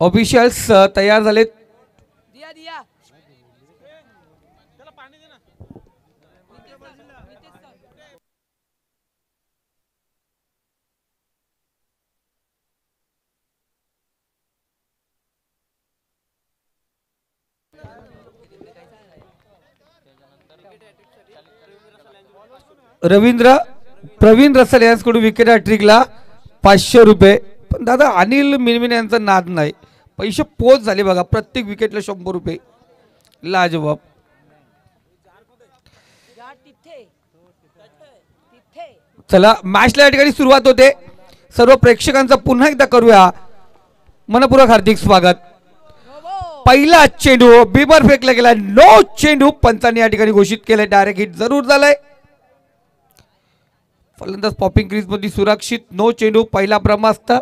Officials तयार झालेत Ravindra Pravin Russell यांच्याकडून विकेट हॅट्रिकला पाचशे रुपये. पण दादा अनिल मिनमिन यांचा नाद नाही. पैसे पोच झाले बघा. प्रत्येक विकेटला शंभर रुपये. लाजवाब चला मॅचला या ठिकाणी सुरुवात होते. सर्व प्रेक्षकांचं पुन्हा एकदा करूया. मनपूर्वक हार्दिक स्वागत. पहिला चेंडू बिबर फेकला गेला. नो चेंडू पंचांनी या ठिकाणी घोषित केलंय. डायरेक्ट हिट जरूर झालंय. फलंदाज पॉपिंग क्रीजमध्ये सुरक्षित. नो चेंडू पहिला ब्रह्मास्त्र.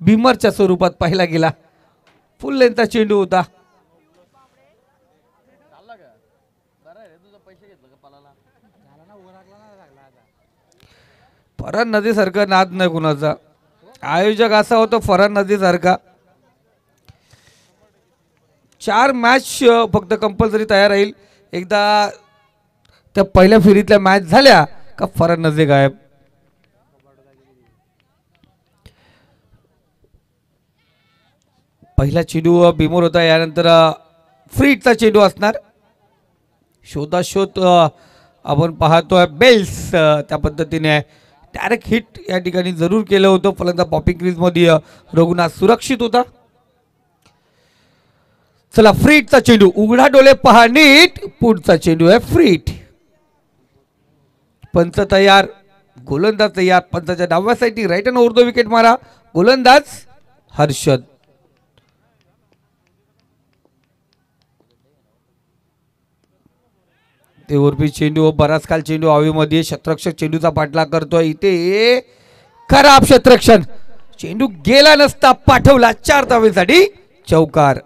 भीमरच्या स्वरूपात पाहिला गेला. फुल लेंथचा चेंडू होता फरान नदीसारखा नाद नाही कुणाचा. आयोजक असा होतो फरान नदीसारखा. चार मॅच फक्त कंपल्सरी तयार राहील. एकदा त्या पहिल्या फेरीतल्या मॅच झाल्या का फरान नजे गायब? पहिला चेंडू बिमोर होता. यानंतर फ्रीटचा चेंडू असणार. शोधाशोध आपण पाहतोय बेल्स त्या पद्धतीने. डायरेक्ट हिट या ठिकाणी जरूर केलं होतं. फलंदा पॉपिंग क्रीजमध्ये रघुनाथ सुरक्षित होता. चला फ्रीटचा चेंडू. उघडा डोळे पहा नीट. पुढचा चेंडू आहे फ्रीट. पंच तयार. गोलंदाज तयार. पंचाच्या डाव्या साईडनी राईट अँड उर्दू विकेट मारा. गोलंदाज हर्षद. ते उर्फी चेंडू बराच काल चेंडू हवेमध्ये शत्रक्षक चेंडूचा पाठलाग करतोय. इथे खराब शत्रक्षण. चेंडू गेला नसता पाठवला चार धावेसाठी. चौकार.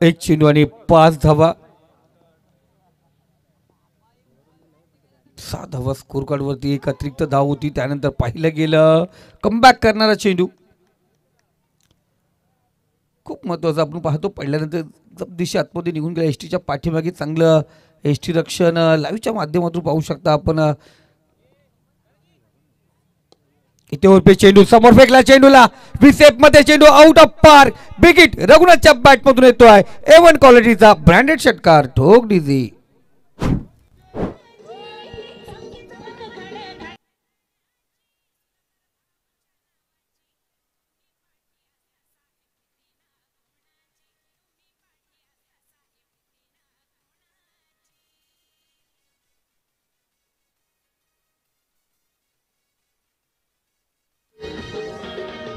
एक चेंडू आणि पाच धावा. सहा धावा स्कोर कार्ड वरती एक अतिरिक्त धाव होती. त्यानंतर पाहिलं गेलं कमबॅक करणारा चेंडू. खूप महत्वाचं आपण पाहतो पडल्यानंतर जबदिशी आतमध्ये निघून गेला. एस टीच्या पाठीमागे चांगलं एस टी रक्षण लाईव्हच्या माध्यमातून पाहू शकता आपण अ, इथे चेंडू समोर फेकला चेंडूला. विसेपमध्ये चेंडू आउट ऑफ पार्क बिगिट रघुनाथच्या बॅट मधून येतोय. ए वन क्वालिटीचा ब्रँडेड षटकार ठोक डिझी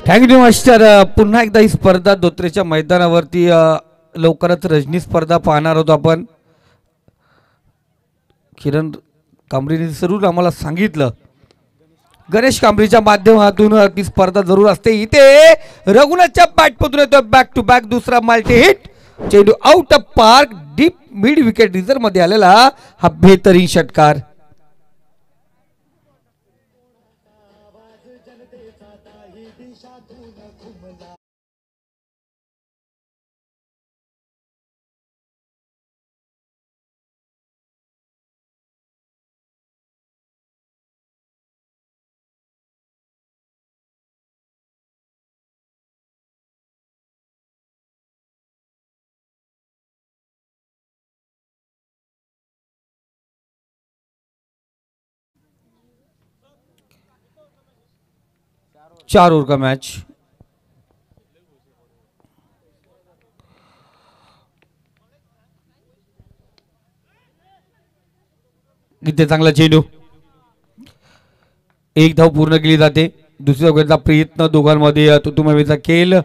थँक्यू मास्टर uh, पुन्हा एकदा ही स्पर्धा धोत्रेच्या मैदानावरती uh, लवकरच रजनी स्पर्धा पाहणार आहोत आपण. किरण कांबरीने जरूर आम्हाला सांगितलं. गणेश कांबरीच्या माध्यमातून uh, ती स्पर्धा जरूर असते. इथे रघुनाथच्या बॅटमधून येतो बॅक टू बॅक दुसरा माल्टी हिट चेंडू out of park deep mid wicket रिझर्वमध्ये आलेला हा बेहतरीन षटकार. चार ओवर का मॅच किती चांगला चेंडू. एक धाव पूर्ण केली जाते. दुसऱ्या धावचा प्रयत्न दोघांमध्ये तुतुमवेचा खेळ.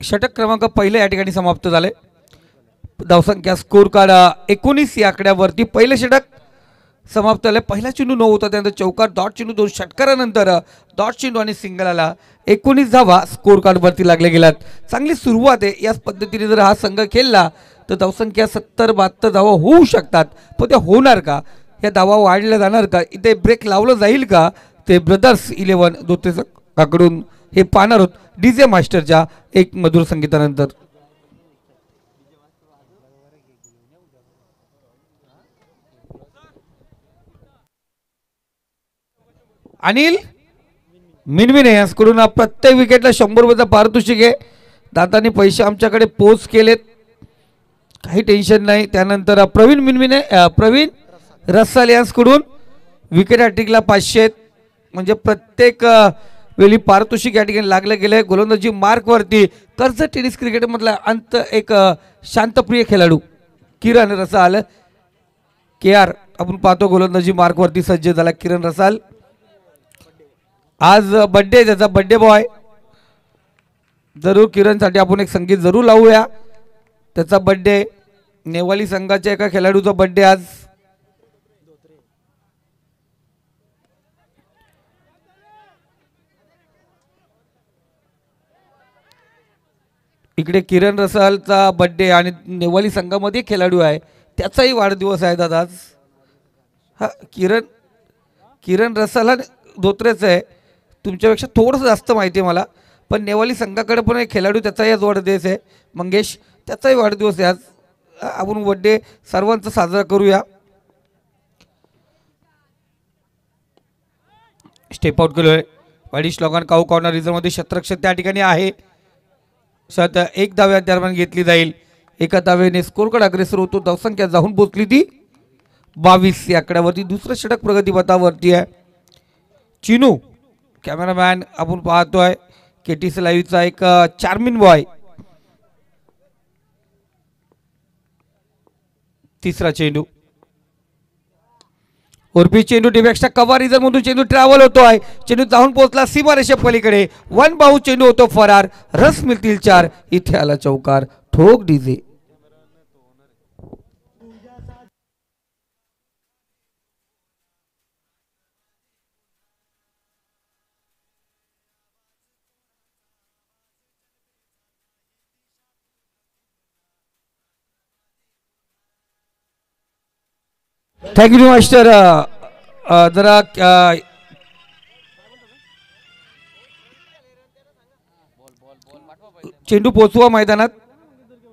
षटक क्रमांक पहिले या ठिकाणी समाप्त झाले. धावसंख्या स्कोर कार्ड एकोणीस या आकड्यावरती पहिले षटक. समाप्त झाले पहिला चेंडू नऊ होता त्यानंतर चौकार डॉट चेंडू दोन षटकारानंतर डॉट चेंडू आणि सिंगल आला एकोणीस धावा स्कोर कार्डवरती लागल्या गेल्यात चांगली सुरुवात आहे. याच पद्धतीने जर हा संघ खेळला तर धावसंख्या सत्तर बहात्तर धावा होऊ शकतात. पण त्या होणार का? या धावा वाढल्या जाणार का? इथे ब्रेक लावलं जाईल का? ते ब्रदर्स इलेव्हन दोतेकडून हे पाहणार आहोत. डी जे मास्टरच्या एक मधुर संगीतानंतर. अनिल मिनमिने यांच्याकडून प्रत्येक विकेटला शंभर रुपयाचा पारितोषिक आहे. दाताने पैसे आमच्याकडे पोच केलेत. काही टेन्शन नाही. त्यानंतर प्रवीण मिनमिने प्रवीण रसाल यांसकडून विकेट हॅट्रिकला पाचशे आहेत. म्हणजे प्रत्येक वेळी पारितोषिक या ठिकाणी लागलं गेलं आहे गोलंदाजी मार्कवरती कर्ज टेनिस क्रिकेटमधला अंत एक शांतप्रिय खेळाडू किरण रसाल. के आर आपण पाहतो गोलंदाजी मार्कवरती सज्ज झाला किरण रसाल. आज बड्डे त्याचा बड्डे बॉय जरूर किरणसाठी आपण एक संगीत जरूर लावूया. त्याचा बड्डे नेवाली संघाच्या एका खेळाडूचा बड्डे आज. इकडे किरण रसालचा बड्डे आणि नेवाली संघामध्ये खेळाडू आहे. त्याचाही वाढदिवस आहे दादा आज हा किरण किरण रसाल हा धोत्रेच आहे. तुमच्यापेक्षा थोडंसं जास्त माहिती आहे मला. पण नेवाली संघाकडे पण एक खेळाडू त्याचाही आज वाढदिवस आहे. मंगेश त्याचाही वाढदिवस आहे आज. आपण बड्डे सर्वांचा साजरा करूया. स्टेप आउट आहे वाढीस लॉगान काऊ कॉर्नर रिझर्वमध्ये शतरक्षक त्या ठिकाणी आहे. शत एक दाव्या दरम्यान घेतली जाईल. एका दाव्याने स्कोरकडे अग्रेसर होतो. धावसंख्या जाऊन पोचली ती बावीस या आकड्यावरती. दुसरं षटक प्रगतीपथावरती आहे. चिनू कॅमेरामॅन आपण पाहतोय के टी सी लाईव्हचा एक चार्मिन बॉय. तिसरा चेंडू. उर्फी चेंडू डिबेक्सच्या कव्हा रिझन मधून चेंडू ट्रॅव्हल होतोय. चेंडू जाऊन पोहोचला सीमारेषे पलीकडे. वन बाहू चेंडू होतो फरार. रस मिळतील चार. इथे आला चौकार. ठोक DJ thank you master uh, uh, जरा uh, चेंडू पोचवा मैदानात.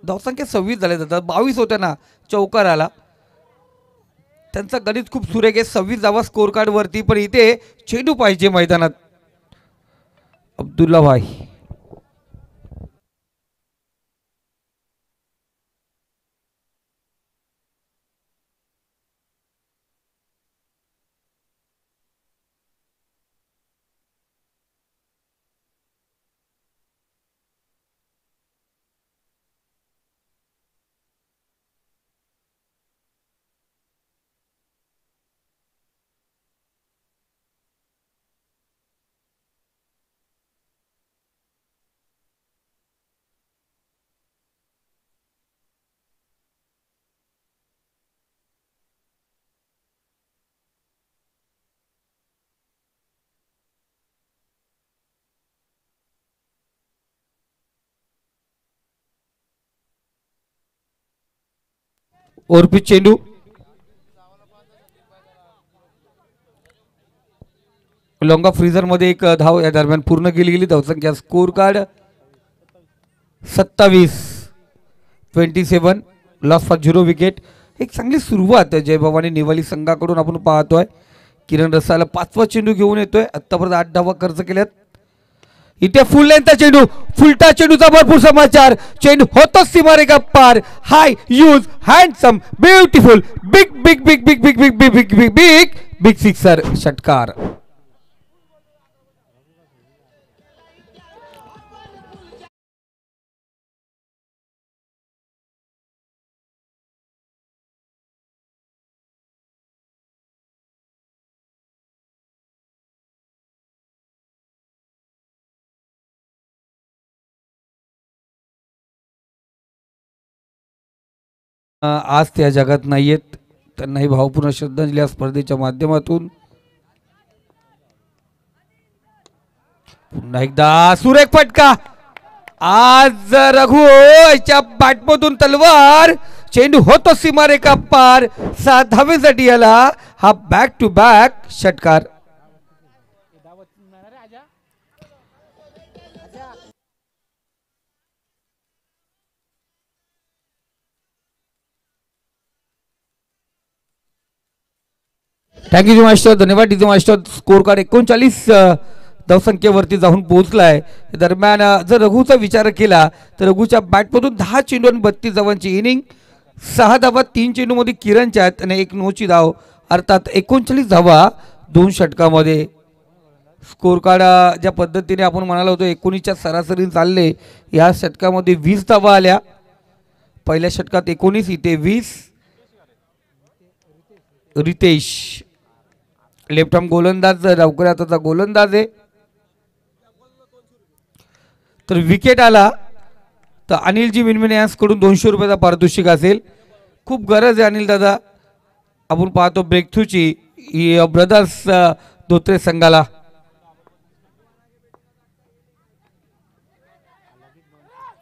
धावसंख्या सव्वीस झाले जातात बावीस होत्या ना चौकार आला त्यांचा गणित खूप सुरेख आहे. सव्वीस जावा स्कोर कार्ड वरती पण इथे चेंडू पाहिजे मैदानात. अब्दुल्ला भाई. ओरपी चेंडू लोंगा फ्रीजरमध्ये एक धाव या दरम्यान पूर्ण केली गेली धावसंख्या स्कोर कार्ड सत्तावीस twenty seven loss for zero wicket एक चांगली सुरुवात जयभवानी निवाली संघाकडून आपण पाहतोय किरण रसाला पाचवा चेंडू घेऊन येतोय आत्तापर्यंत आठ धावा खर्च केल्यात इथे फुल लेंथचा चेंडू फुलटा चेंडूचा भरपूर समाचार चेंडू होतो सीमारेखा पार huge handsome beautiful big big big big big big big big big big big sixer षटकार आज त्या जगात नाहीयेत त्यांनाही भावपूर्ण श्रद्धांजली या स्पर्धेच्या माध्यमातून. पुन्हा एकदा सुरेख फटका. आज रघु याच्या बॅटमधून तलवार. चेंडू होतो सीमारेखा पार. सात धावेसाठी याला हा बॅक टू बॅक षटकार. थँक यू मास्टर धन्यवाद डीजे मास्टर स्कोर कार्ड एकोणचाळीस धावसंख्येवरती जाऊन पोहोचलाय. दरम्यान जर रघूचा विचार केला तर रघूच्या बॅटमधून दहा चेंडू आणि बत्तीस धावांची इनिंग सहा धावा तीन चेंडूमध्ये किरणच्या आहेत आणि एक नोची धाव. अर्थात एकोणचाळीस धावा दोन षटकामध्ये. स्कोर कार्ड ज्या पद्धतीने आपण म्हणालो होतो एकोणीसच्या सरासरी चालले या षटकामध्ये वीस धावा आल्या. पहिल्या षटकात एकोणीस इथे वीस. रितेश. लेफ्ट आर्म गोलंदाज डावकर हाताचा गोलंदाज आहे. तर विकेट आला तर अनिलजी मिनमिने यांकडून दोनशे रुपयाचा पारितोषिक असेल. खूप गरज आहे अनिल दादा. आपण पाहतो ब्रेकथ्रूची ब्रदर्स धोत्रे संघाला.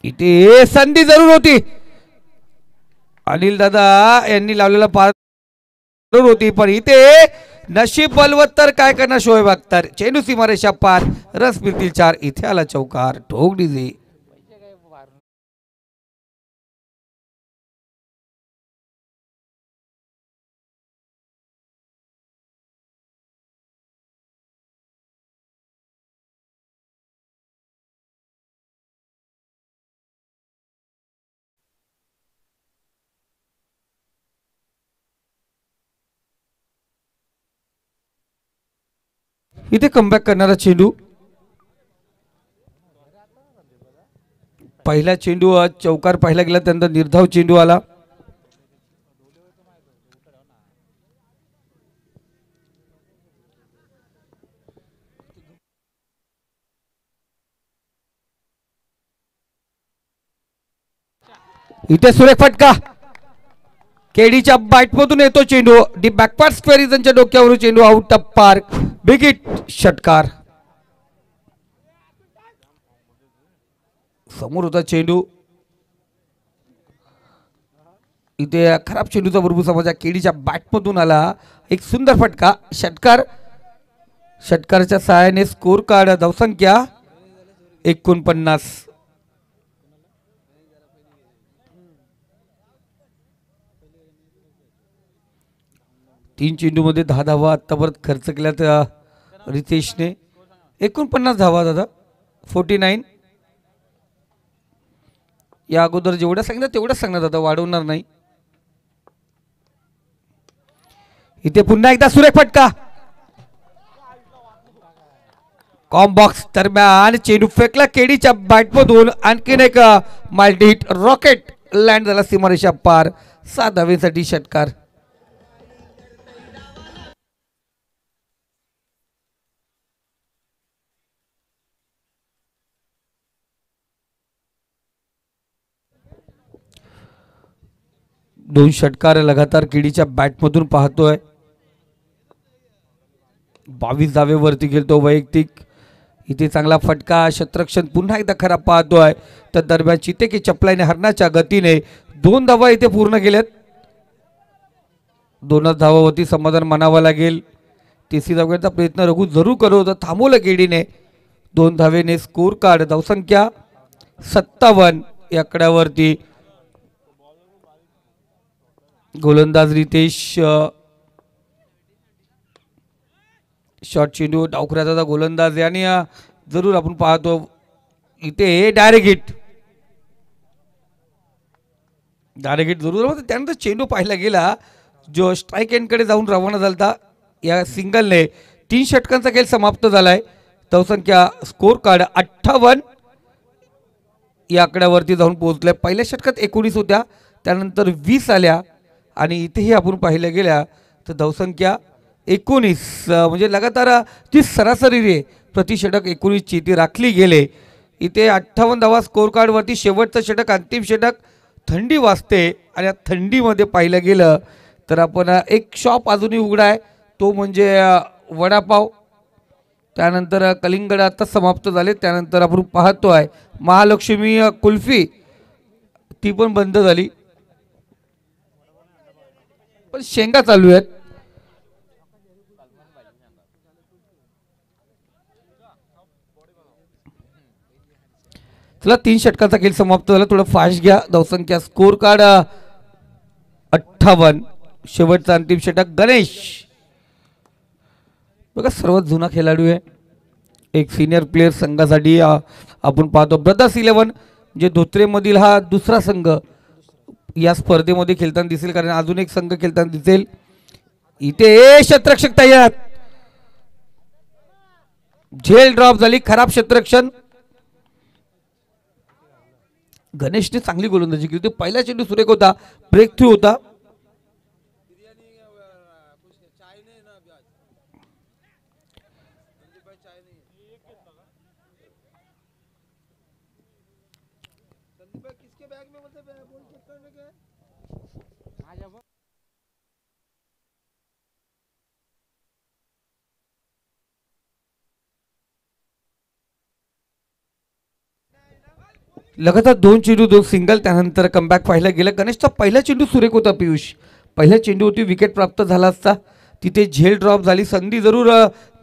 इथे संधी जरूर होती. अनिल दादा यांनी लावलेला पार जरूर होती पण इथे नशीब बलवत्तर काय करणार शोएब अख्तर? चेंडू सीमारेषा पार रस मिळतील चार इथे आला चौकार ठोक डिझी इथे कमबॅक करणारा चेंडू. पहिला चेंडू अ, चौकार पाहिला गेला त्यानंतर निर्धाव चेंडू आला. इथे सुरेख फटका. केडीच्या बॅटमधून येतो चेंडू. डी बॅकवर्ड स्क्वेअरिझनच्या डोक्यावरून चेंडू आउट ऑफ पार्क बिगिट षटकार. समोर होता चेंडू. इथे खराब चेंडूचा भरपूर समजा केडीच्या बॅटमधून आला. एक सुंदर फटका षटकार. षटकाराच्या सहाय्याने स्कोर कार्ड धावसंख्या एकोणपन्नास. तीन चेंडूमध्ये दहा धावा आत्तापर्यंत खर्च केला त्या रितेशने. एकोणपन्नास धावा दादा फोर्टी नाईन. या अगोदर जेवढ्या सांगितलं तेवढ्याच सांगणार दादा वाढवणार नाही. इथे पुन्हा एकदा सुरेख फटका. कॉम बॉक्स दरम्यान चेंडू फेकला केडीच्या बॅटमधून. आणखीन एक माल्टीट हिट रॉकेट लँड झाला सीमारेषा पार. सात धावेसाठी षटकार. दोन षटकार लगातार किडीच्या बॅटमधून पाहतोय. बावीस धावेवरती गेलतो वैयक्तिक. इथे चांगला फटका शत्रक्षण पुन्हा एकदा खराब पाहतोय. तर दरम्यान चिते की चपलाईने हरणाच्या गतीने दोन धावा इथे पूर्ण केल्यात. दोनच धावावरती समाधान मानावं लागेल. तिसरी धावण्याचा प्रयत्न रघु जरूर करू. होता थांबवलं केडीने. दोन धावेने स्कोर कार्ड धावसंख्या सत्तावन्न या आकड्यावरती गोलंदाज रितेश शॉर्ट चेंडू डावखुऱ्याचा गोलंदाज आहे. आणि जरूर आपण पाहतो इथे डायरेक्ट हिट डायरेक्ट हिट जरूर. म्हणजे त्यानंतर चेंडू पाहिला गेला जो स्ट्राईक एंडकडे जाऊन रवाना झालता या सिंगलने. तीन षटकांचा खेळ समाप्त झालाय. धावसंख्या स्कोर कार्ड अठ्ठावन्न. या आकड्यावरती जाऊन पोहोचल्या. पहिल्या षटकात एकोणीस होत्या त्यानंतर वीस आल्या. आणि इथेही आपण पाहिल्या गेल्या तर धावसंख्या एकोणीस म्हणजे लगातार ती जी सरासरी रे प्रति षटक एकोणीसची ती राखली गेले. इथे अठ्ठावन्न धावा स्कोर कार्डवरती शेवटचं षटक अंतिम षटक थंडी वाजते आणि या थंडीमध्ये पाहिलं गेलं तर आपण एक शॉप अजूनही उघडा आहे तो म्हणजे वडापाव. त्यानंतर कलिंगड आता समाप्त झाले त्यानंतर आपण पाहतो आहे महालक्ष्मी कुल्फी ती पण बंद झाली. पण शेंगा चालू आहेत. चला तीन षटकाचा खेळ समाप्त झाला. थोडं फास्ट घ्या. धावसंख्या स्कोर कार्ड अठ्ठावन्न. शेवटचा अंतिम षटक गणेश. बघा सर्वात जुना खेळाडू आहे. एक सिनियर प्लेअर संघासाठी आपण पाहतो. ब्रदर्स इलेव्हन जे धोत्रेमधील हा दुसरा संघ या स्पर्धेमध्ये खेळताना दिसेल कारण अजून एक संघ खेळताना दिसेल. इथे शत्रक्षक तयार. झेल ड्रॉप झाली खराब शत्रक्षण. गणेशने चांगली गोलंदाजी केली होती. पहिला चेंडू सुरेख होता ब्रेक थ्रू होता. लगातार दोन चेंडू दोन सिंगल त्यानंतर कमबॅक पाहायला गेलं. गणेशचा पहिला चेंडू सुरेख होता पियुष. पहिल्या चेंडू होती विकेट प्राप्त झाला असता. तिथे झेल ड्रॉप झाली संधी जरूर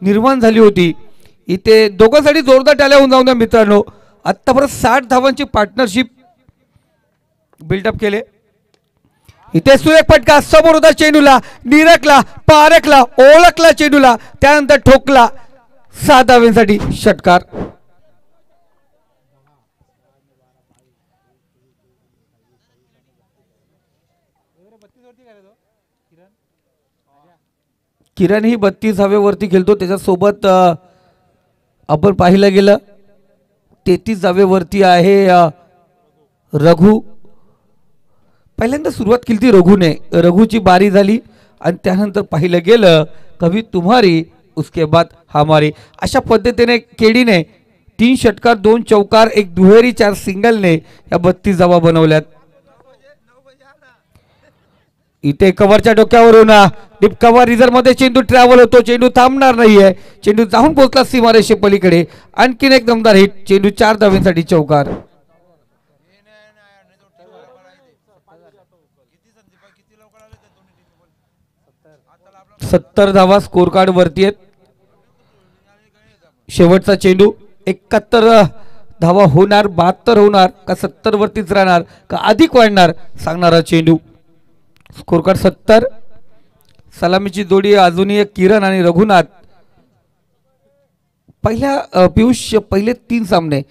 निर्माण झाली होती. इथे दोघांसाठी जोरदार टाल्या होऊन जाऊन द्या मित्रांनो. आत्तापर्यंत साठ धावांची पार्टनरशिप बिल्डअप केले. इथे सुरेख फटका समोर होता चेंडूला निरकला पारखला ओळखला चेंडूला त्यानंतर ठोकला. सहा धाव्यांसाठी षटकार. किरण? ही बत्तीस हवेवरती खेळतो. त्याच्यासोबत आपण पाहिलं गेलं. तेहतीस जावेवरती आहे रघु. पहिल्यांदा सुरुवात केली ती रघुने. रघुची बारी झाली आणि त्यानंतर पाहिलं गेलं कवी तुम्हारी उसके बाद हमारी. अशा पद्धतीने केडीने तीन षटकार दोन चौकार एक दुहेरी चार सिंगलने या बत्तीस जावा बनवल्यात. इथे कव्हरच्या डोक्यावरून डीप कव्हर रिझर्वमध्ये चेंडू ट्रॅव्हल होतो. चेंडू थांबणार नाहीये. चेंडू जाऊन पोहोचला सीमारेषे पलीकडे. आणखीन एक दमदार हिट चेंडू चार धाव्यांसाठी चौकार. सत्तर धावा स्कोर कार्ड वरती आहेत. शेवटचा चेंडू एकाहत्तर धावा होणार बहात्तर होणार का सत्तर वरतीच राहणार का अधिक वाढणार सांगणारा चेंडू. स्कोर कार्ड सत्तर. सलामीची जोडी अजूनही एक किरण आणि रघुनाथ. पहिल्या पियुष पहिले तीन सामने.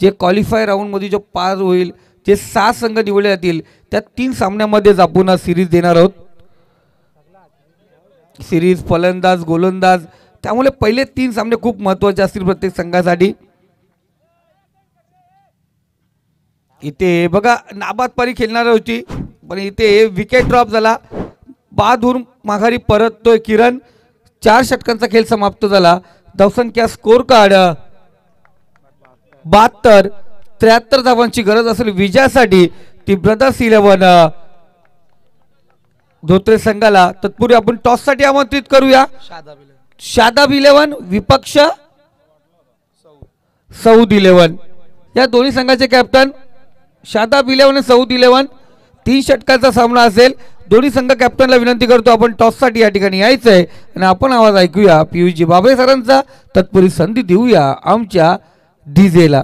जे क्वालिफाय राऊंडमध्ये जो पार होईल जे सहा संघ निवडले जातील त्या तीन सामन्यामध्येच आपण सिरीज देणार आहोत. सिरीज फलंदाज गोलंदाज त्यामुळे पहिले तीन सामने खूप महत्त्वाचे असतील प्रत्येक संघासाठी. इथे बघा नाबाद पारी खेळणार होती पण इथे विकेट ड्रॉप झाला. बाद होऊन माघारी परततोय किरण. चार षटकांचा खेळ समाप्त झाला. धावसंख्या स्कोर कार्ड बहात्तर. त्र्याहत्तर धावांची गरज असेल विजयासाठी ती ब्रदर्स इलेव्हन धोत्रे संघाला. तत्पूर्वी आपण टॉससाठी आमंत्रित करूया. शादाब इलेव्हन विपक्ष सौद इलेव्हन या दोन्ही संघाचे कॅप्टन शादाब इलेव्हन आणि सौद इलेव्हन. तीन षटकाचा सामना असेल. दोन्ही संघ कॅप्टनला विनंती करतो आपण टॉससाठी या ठिकाणी यायचं आहे आणि आपण आवाज ऐकूया पियुषजी बाबळे सरांचा. तत्पूर्वी संधी देऊया आमच्या डीजेला